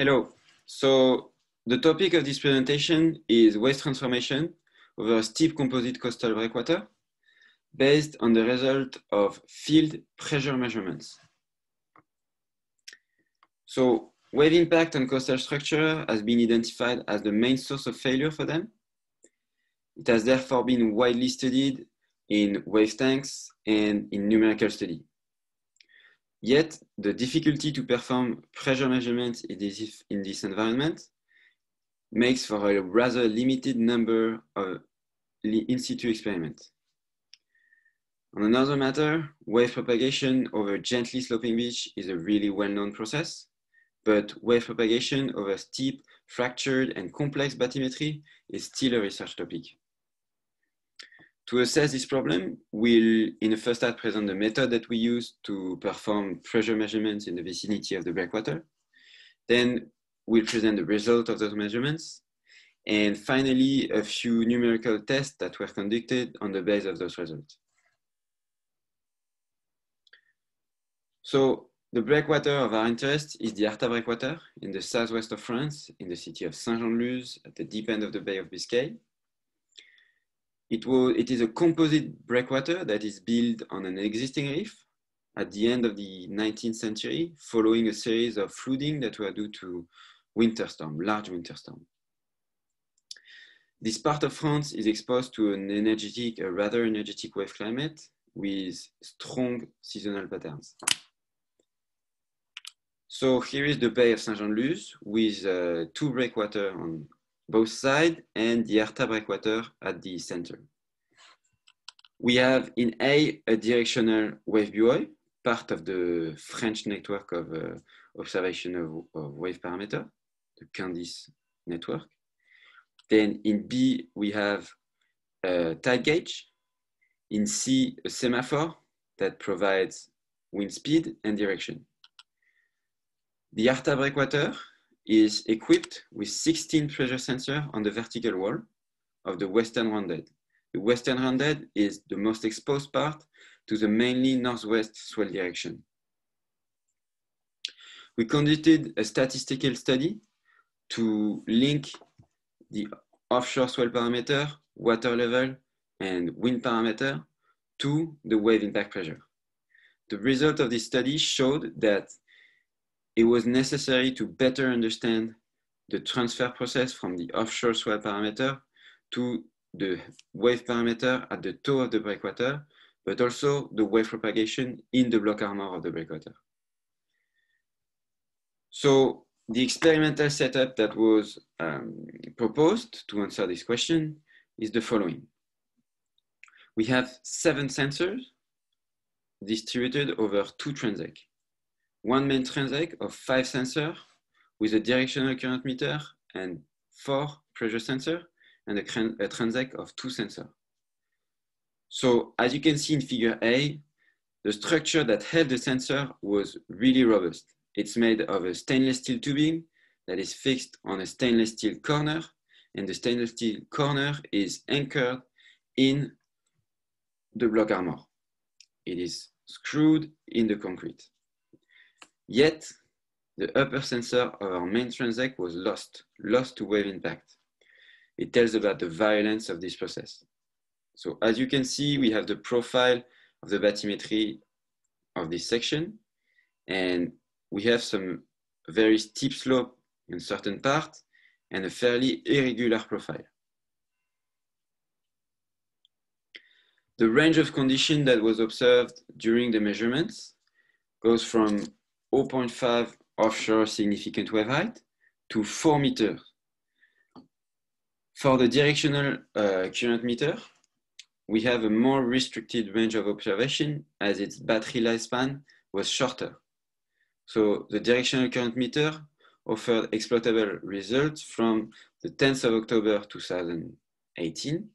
Hello. So the topic of this presentation is wave transformation over a steep composite coastal breakwater based on the result of field pressure measurements. So wave impact on coastal structure has been identified as the main source of failure for them. It has therefore been widely studied in wave tanks and in numerical study. Yet, the difficulty to perform pressure measurements in this, environment makes for a rather limited number of in situ experiments. On another matter, wave propagation over gently sloping beach is a really well-known process, but wave propagation over steep, fractured, and complex bathymetry is still a research topic. To assess this problem, we'll in the first step present the method that we use to perform pressure measurements in the vicinity of the breakwater. Then we'll present the result of those measurements. And finally, a few numerical tests that were conducted on the base of those results. So the breakwater of our interest is the Artha breakwater in the southwest of France, in the city of Saint-Jean-de-Luz, at the deep end of the Bay of Biscay. It, was, it is a composite breakwater that is built on an existing reef at the end of the 19th century, following a series of flooding that were due to winter storm, large winter storm. This part of France is exposed to an energetic, a rather energetic wave climate with strong seasonal patterns. So here is the Bay of Saint-Jean-de-Luz with uh, two breakwater on both sides and the Artha breakwater at the center. We have in A a directional wave buoy, part of the French network of uh, observation of, of, wave parameter, the CANDHIS network. Then in B, we have a tide gauge. In C, a semaphore that provides wind speed and direction. The Artha breakwater is equipped with 16 pressure sensors on the vertical wall of the western roundhead. The western roundhead is the most exposed part to the mainly northwest swell direction. We conducted a statistical study to link the offshore swell parameter, water level, and wind parameter to the wave impact pressure. The result of this study showed that it was necessary to better understand the transfer process from the offshore swell parameter to the wave parameter at the toe of the breakwater, but also the wave propagation in the block armor of the breakwater. So the experimental setup that was um, proposed to answer this question is the following. We have seven sensors distributed over two transects one main transect of five sensors with a directional current meter and four pressure sensors and a, a of two sensors. So as you can see in figure A, the structure that held the sensor was really robust. It's made of a stainless steel tubing that is fixed on a stainless steel corner and the stainless steel corner is anchored in the block armor. It is screwed in the concrete. Yet, the upper sensor of our main transect was lost, lost to wave impact. It tells about the violence of this process. So as you can see, we have the profile of the bathymetry of this section, and we have some very steep slope in certain parts and a fairly irregular profile. The range of condition that was observed during the measurements goes from 0.5 offshore significant wave height to 4 meters. For the directional uh, current meter, we have a more restricted range of observation as its battery lifespan was shorter. So the directional current meter offered exploitable results from the 10th of October 2018,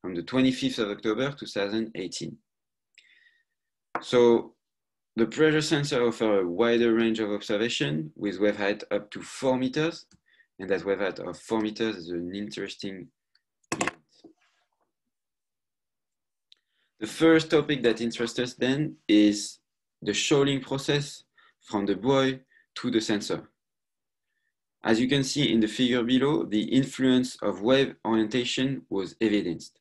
from the 25th of October 2018. So the pressure sensor offers a wider range of observation with wave height up to four meters. And that wave height of four meters is an interesting event. The first topic that interests us then is the shoaling process from the buoy to the sensor. As you can see in the figure below, the influence of wave orientation was evidenced.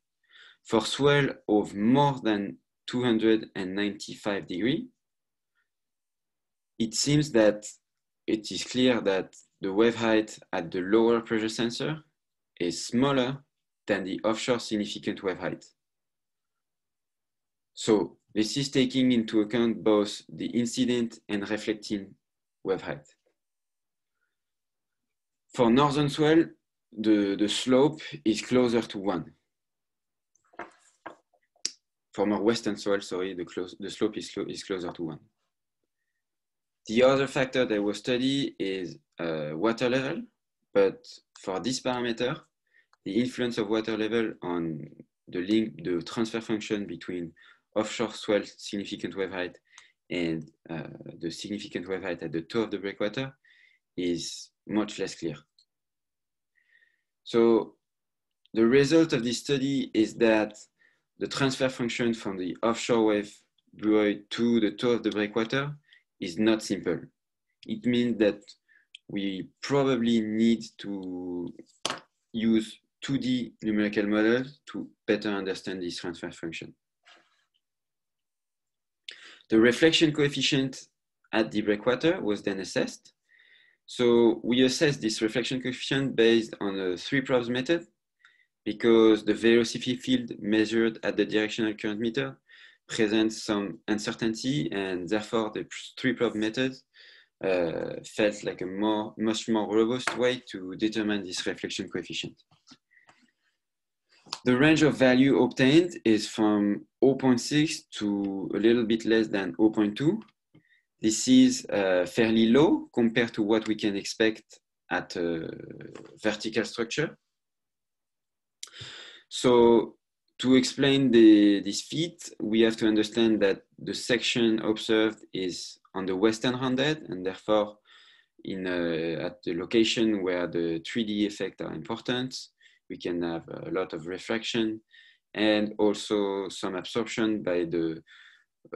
For swell of more than 295 degrees, it seems that it is clear that the wave height at the lower pressure sensor is smaller than the offshore significant wave height. So this is taking into account both the incident and reflecting wave height. For northern swell, the, the slope is closer to one. For more western swell, sorry, the, close, the slope is, is closer to one. The other factor that was study is uh, water level, but for this parameter, the influence of water level on the link, the transfer function between offshore swell significant wave height and uh, the significant wave height at the toe of the breakwater is much less clear. So the result of this study is that the transfer function from the offshore wave buoy to the toe of the breakwater is not simple. It means that we probably need to use 2D numerical models to better understand this transfer function. The reflection coefficient at the breakwater was then assessed. So we assessed this reflection coefficient based on a three probes method because the velocity field measured at the directional current meter presents some uncertainty and therefore the three probe method uh, felt like a more, much more robust way to determine this reflection coefficient. The range of value obtained is from 0.6 to a little bit less than 0.2. This is uh, fairly low compared to what we can expect at a vertical structure. So to explain the, this feat, we have to understand that the section observed is on the western roundhead and therefore in a, at the location where the 3D effects are important, we can have a lot of refraction and also some absorption by the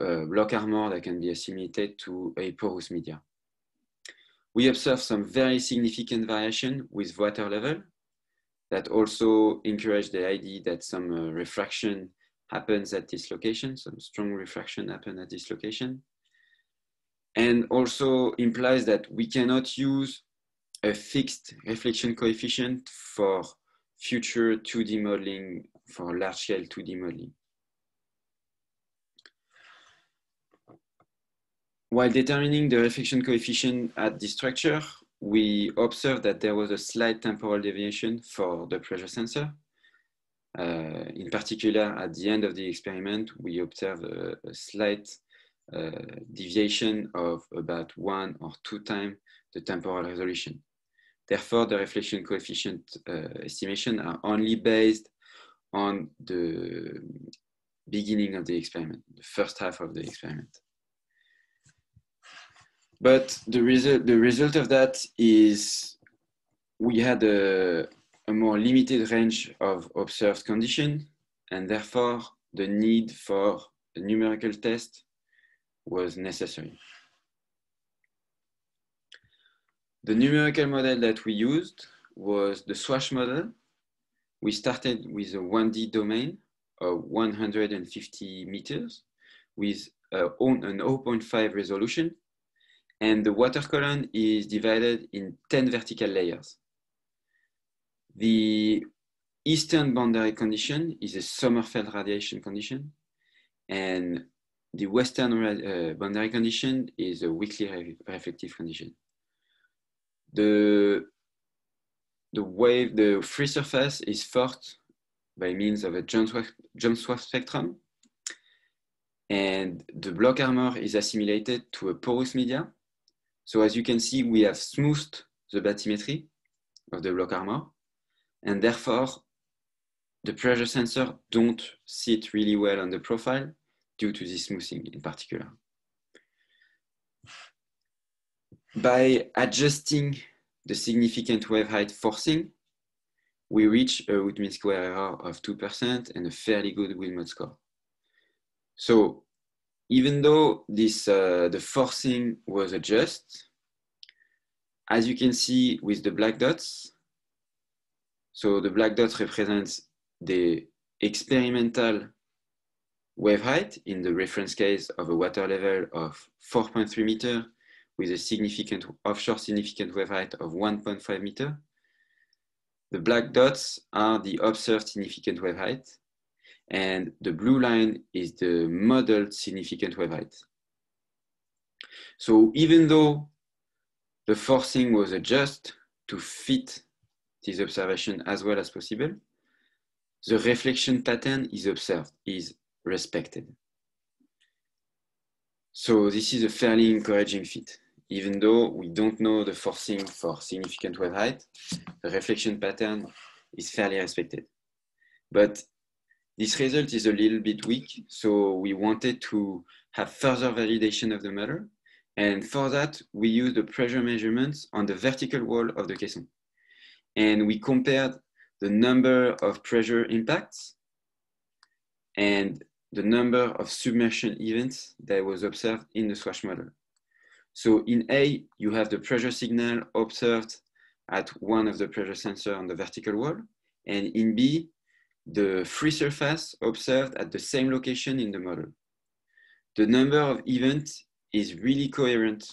uh, block armor that can be assimilated to a porous media. We observe some very significant variation with water level that also encourage the idea that some uh, refraction happens at this location, some strong refraction happen at this location. And also implies that we cannot use a fixed reflection coefficient for future 2D modeling, for large scale 2D modeling. While determining the reflection coefficient at this structure, we observed that there was a slight temporal deviation for the pressure sensor. Uh, in particular, at the end of the experiment, we observed a, a slight uh, deviation of about one or two times the temporal resolution. Therefore, the reflection coefficient uh, estimation are only based on the beginning of the experiment, the first half of the experiment. But the result, the result of that is we had a, a more limited range of observed conditions, and therefore the need for a numerical test was necessary. The numerical model that we used was the SWASH model. We started with a 1D domain of 150 meters with uh, a, an 0.5 resolution and the water column is divided in 10 vertical layers. The eastern boundary condition is a Sommerfeld radiation condition, and the western uh, boundary condition is a weakly re reflective condition. The, the wave, the free surface is forced by means of a JONSWAP spectrum, and the block armor is assimilated to a porous media so as you can see, we have smoothed the bathymetry of the block armor, and therefore the pressure sensor don't sit really well on the profile due to this smoothing in particular. By adjusting the significant wave height forcing, we reach a root mean square error of 2% and a fairly good Willmott score. So even though this uh, the forcing was adjusted, as you can see with the black dots, so the black dots represents the experimental wave height in the reference case of a water level of 4.3 meter with a significant offshore significant wave height of 1.5 meter. The black dots are the observed significant wave height and the blue line is the modeled significant wave height. So even though the forcing was adjusted to fit this observation as well as possible, the reflection pattern is observed, is respected. So this is a fairly encouraging fit. Even though we don't know the forcing for significant wave height, the reflection pattern is fairly respected. But this result is a little bit weak, so we wanted to have further validation of the model. And for that, we used the pressure measurements on the vertical wall of the caisson. And we compared the number of pressure impacts and the number of submersion events that was observed in the SWASH model. So in A, you have the pressure signal observed at one of the pressure sensor on the vertical wall. And in B, the free surface observed at the same location in the model. The number of events is really coherent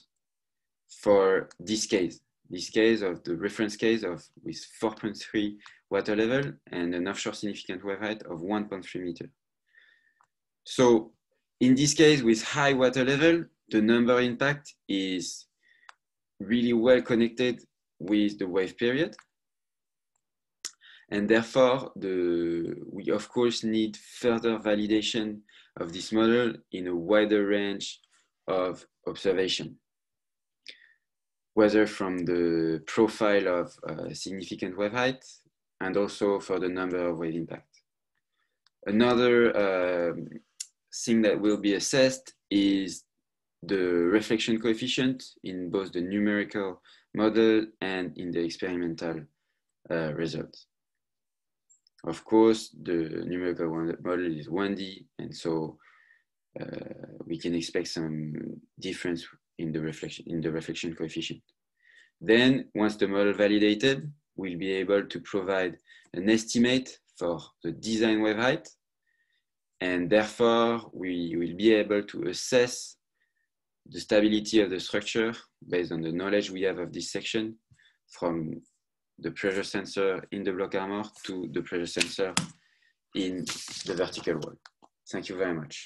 for this case, this case of the reference case of with 4.3 water level and an offshore significant wave height of 1.3 meter. So in this case, with high water level, the number impact is really well connected with the wave period. And therefore, the, we of course need further validation of this model in a wider range of observation, whether from the profile of uh, significant wave height and also for the number of wave impact. Another uh, thing that will be assessed is the reflection coefficient in both the numerical model and in the experimental uh, results. Of course, the numerical model is 1D, and so uh, we can expect some difference in the reflection in the reflection coefficient. Then, once the model validated, we'll be able to provide an estimate for the design wave height and therefore, we will be able to assess the stability of the structure based on the knowledge we have of this section from the pressure sensor in the block armor to the pressure sensor in the vertical wall. Thank you very much.